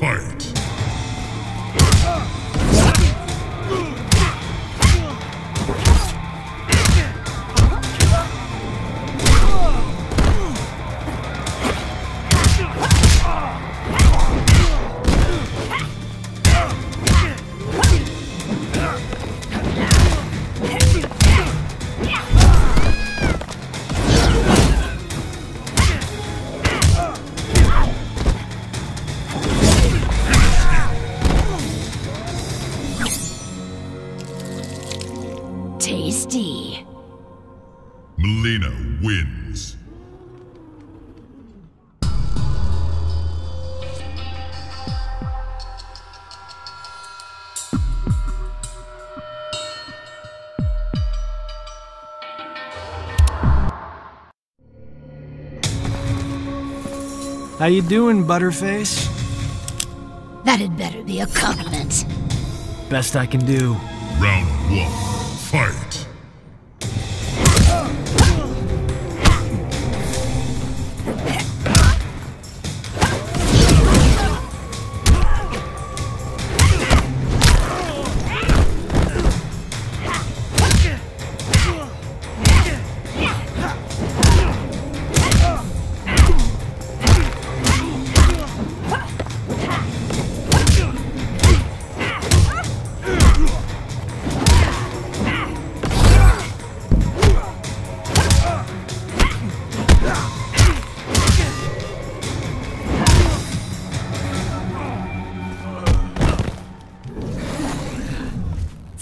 Fight! Tasty. Mileena wins. How you doing, Butterface? That'd better be a compliment. Best I can do. Round one. Fight!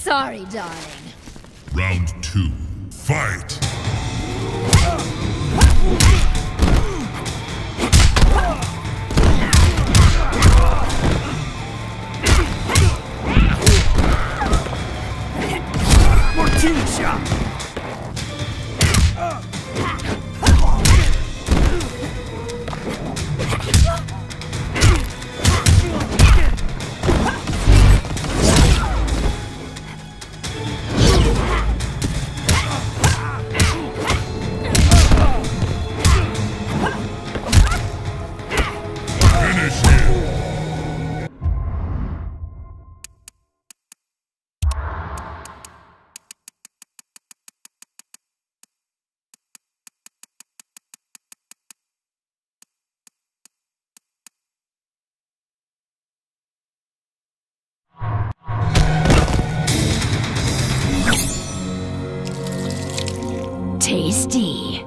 Sorry, darling. Round two. Fight! Morticia! Tasty.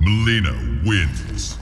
Mileena wins.